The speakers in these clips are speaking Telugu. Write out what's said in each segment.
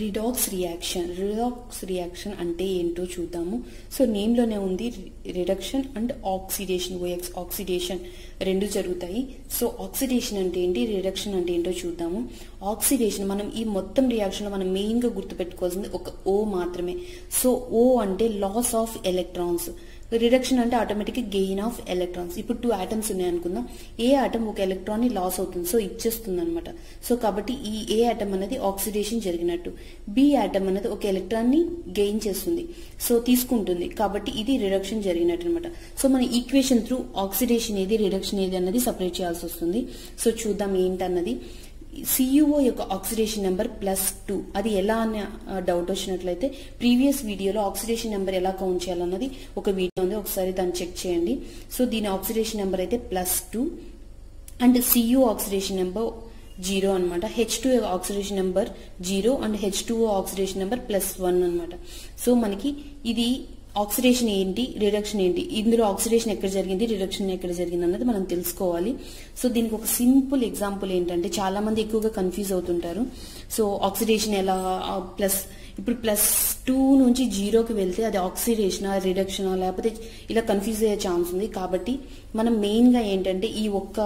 రిడాక్స్ రియాక్షన్ రిడాక్స్ రియాక్షన్ అంటే ఏంటో చూద్దాము. సో నేమ్లోనే ఉంది reduction and oxidation OX oxidation రెండు జరుగుతాయి. సో ఆక్సిడేషన్ అంటే ఏంటి రిడక్షన్ అంటే ఏంటో చూద్దాము. ఆక్సిడేషన్ మనం ఈ మొత్తం రియాక్షన్లో మనం మెయిన్గా గుర్తుపెట్టుకోవాల్సింది ఒక ఓ మాత్రమే. సో ఓ అంటే లాస్ ఆఫ్ ఎలక్ట్రాన్స్ రిడక్షన్ అంటే ఆటోమేటిక్ గెయిన్ ఆఫ్ ఎలక్ట్రాన్స్ ఇప్పుడు టూ ఆటమ్స్ ఉన్నాయనుకుందాం ఏ ఆటమ్ ఒక ఎలక్ట్రాన్ని లాస్ అవుతుంది? సో ఇచ్చేస్తుంది అనమాట సో కాబట్టి ఈ ఏ ఆటమ్ అనేది ఆక్సిడేషన్ జరిగినట్టు. బి ఆటమ్ అనేది ఒక ఎలక్ట్రాన్ని గెయిన్ చేస్తుంది. సో తీసుకుంటుంది. కాబట్టి ఇది రిడక్షన్ జరిగినట్టు అనమాట సో మన ఈక్వేషన్ త్రూ ఆక్సిడేషన్ ఏది రిడక్షన్ ఏది అన్నది సపరేట్ చేయాల్సి వస్తుంది. సో చూద్దాం ఏంటన్నది. సియుఓ యొక్క ఆక్సిడేషన్ నెంబర్ ప్లస్ టూ అది ఎలా అనే డౌట్ వచ్చినట్లయితే ప్రీవియస్ వీడియోలో ఆక్సిడేషన్ నెంబర్ ఎలా కౌంట్ చేయాలన్నది ఒక వీడియో ఉంది. ఒకసారి దాన్ని చెక్ చేయండి. సో దీని ఆక్సిడేషన్ నెంబర్ అయితే plus two and C U oxidation number zero అనమాట H two oxidation number zero and H two oxidation number plus one అనమాట సో మనకి ఇది ఆక్సిడేషన్ ఏంటి? రిడక్షన్ ఏంటి? ఇందులో ఆక్సిడేషన్ ఎక్కడ జరిగింది? రిడక్షన్ ఎక్కడ జరిగింది అన్నది మనం తెలుసుకోవాలి. సో దీనికి ఒక సింపుల్ ఎగ్జాంపుల్ ఏంటంటే చాలా మంది ఎక్కువగా కన్ఫ్యూజ్ అవుతుంటారు. సో ఆక్సిడేషన్ ఎలా ప్లస్ ఇప్పుడు ప్లస్ టూ నుంచి జీరోకి వెళ్తే అది ఆక్సిడేషనా రిడక్షనా లేకపోతే ఇలా కన్ఫ్యూజ్ అయ్యే ఛాన్స్ ఉంది. కాబట్టి మనం మెయిన్గా ఏంటంటే ఈ ఒక్క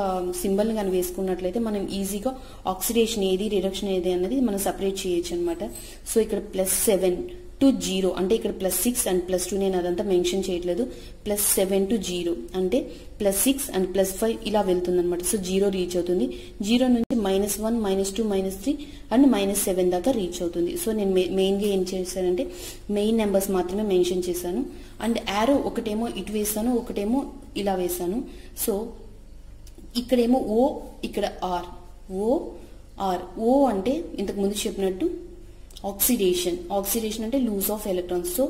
సింబల్ కానీ వేసుకున్నట్లయితే మనం ఈజీగా ఆక్సిడేషన్ ఏది రిడక్షన్ ఏది అన్నది మనం సపరేట్ చేయొచ్చు అనమాట సో ఇక్కడ ప్లస్ సెవెన్ టు జీరో అంటే ఇక్కడ plus six and plus two నేను అదంతా మెన్షన్ చేయట్లేదు. ప్లస్ సెవెన్ టు జీరో అంటే plus six and plus five ఇలా వెళ్తుంది అనమాట సో జీరో రీచ్ అవుతుంది. జీరో నుంచి minus one minus two minus three and minus seven దాకా రీచ్ అవుతుంది. సో నేను మెయిన్గా ఏం చేశానంటే మెయిన్ నెంబర్స్ మాత్రమే మెన్షన్ చేశాను. అండ్ యారో ఒకటేమో ఇటు వేసాను ఒకటేమో ఇలా వేసాను సో ఇక్కడేమో ఓ ఇక్కడ ఆర్ ఓ ఆర్ ఓ అంటే ఇంతకు ముందు చెప్పినట్టు ఆక్సిడేషన్ ఆక్సిడేషన్ అంటే lose of electrons so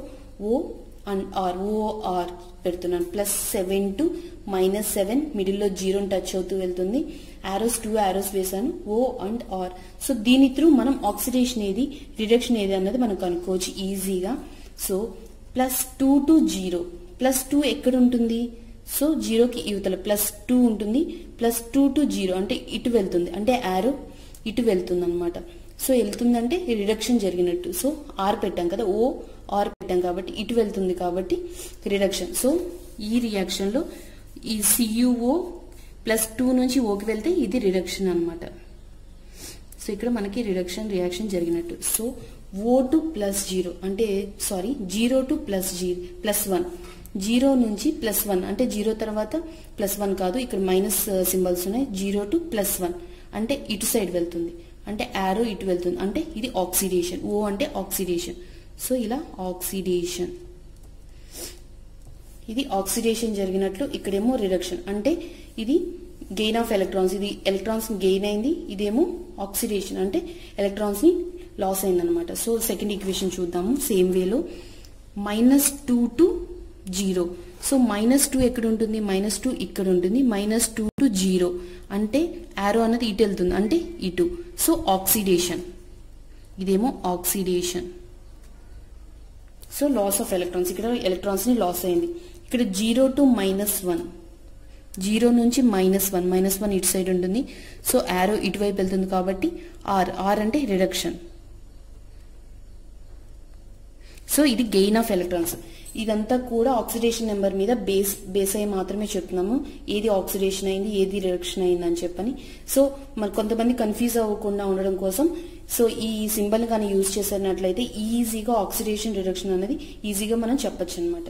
O and R O R పెడుతున్నాను. Plus seven to minus seven మిడిల్లో జీరోని టచ్ అవుతూ వెళ్తుంది. ఆరోస్ టూ ఆరోస్ వేసాను ఓ అండ్ ఆర్ సో దీని త్రూ మనం ఆక్సిడేషన్ ఏది రిడక్షన్ ఏది అన్నది మనం కనుక్కోవచ్చు ఈజీగా so plus two to zero plus two ఎక్కడ ఉంటుంది? సో జీరోకి యువతల ప్లస్ టూ ఉంటుంది. ప్లస్ టూ టు జీరో అంటే ఇటు వెళ్తుంది. అంటే ఆరో ఇటు వెళ్తుంది అనమాట సో వెళ్తుందంటే రిడక్షన్ జరిగినట్టు. సో ఆర్ పెట్టాం కదా ఓ ఆర్ పెట్టాం కాబట్టి ఇటు వెళ్తుంది కాబట్టి రిడక్షన్ సో ఈ రియాక్షన్లో ఈ సియుఓ ప్లస్ టూ నుంచి ఓకి వెళ్తే ఇది రిడక్షన్ అనమాట సో ఇక్కడ మనకి రిడక్షన్ రియాక్షన్ జరిగినట్టు. So O to plus zero అంటే sorry zero to plus G plus one zero నుంచి ప్లస్ వన్ అంటే జీరో తర్వాత ప్లస్ వన్ కాదు ఇక్కడ మైనస్ సింబల్స్ uh, ఉన్నాయి. జీరో టు ప్లస్ వన్ అంటే ఇటు సైడ్ వెళ్తుంది. అంటే యారో ఇటు వెళ్తుంది. అంటే ఇది ఆక్సిడేషన్ ఓ అంటే ఆక్సిడేషన్ సో ఇలా ఆక్సిడేషన్ ఇది ఆక్సిడేషన్ జరిగినట్లు ఇక్కడేమో రిడక్షన్ అంటే ఇది గెయిన్ ఆఫ్ ఎలక్ట్రాన్స్ ఇది ఎలక్ట్రాన్స్ గెయిన్ అయింది. ఇదేమో ఆక్సిడేషన్ అంటే ఎలక్ట్రాన్స్ని లాస్ అయింది అనమాట సో సెకండ్ ఈక్వేషన్ చూద్దాము సేమ్ వేలో minus two to zero so minus two ఎక్కడ ఉంటుంది? మైనస్ టూ ఇక్కడ ఉంటుంది. మైనస్ టూ టు జీరో అంటే యారో అన్నది ఇటు వెళ్తుంది అంటే ఇటు. సో ఆక్సిడేషన్ ఇదేమో oxidation so loss of electrons ఇక్కడ ఎలక్ట్రాన్స్ని లాస్ అయింది. ఇక్కడ zero to minus one zero నుంచి మైనస్ వన్ మైనస్ వన్ ఇటు సైడ్ ఉంటుంది. సో యారో ఇటువైపు వెళ్తుంది కాబట్టి ఆర్ ఆర్ అంటే రిడక్షన్ సో ఇది గెయిన్ ఆఫ్ ఎలక్ట్రాన్స్ ఇదంతా కూడా ఆక్సిడేషన్ నెంబర్ మీద బేస్ బేస్ అయ్యి మాత్రమే చెప్తున్నాము. ఏది ఆక్సిడేషన్ అయింది ఏది రిడక్షన్ అయింది అని చెప్పని. సో మరి కొంతమంది కన్ఫ్యూజ్ అవ్వకుండా ఉండడం కోసం సో ఈ సింబల్ కానీ యూజ్ చేసినట్లయితే ఈజీగా ఆక్సిడేషన్ రిడక్షన్ అనేది ఈజీగా మనం చెప్పొచ్చు అనమాట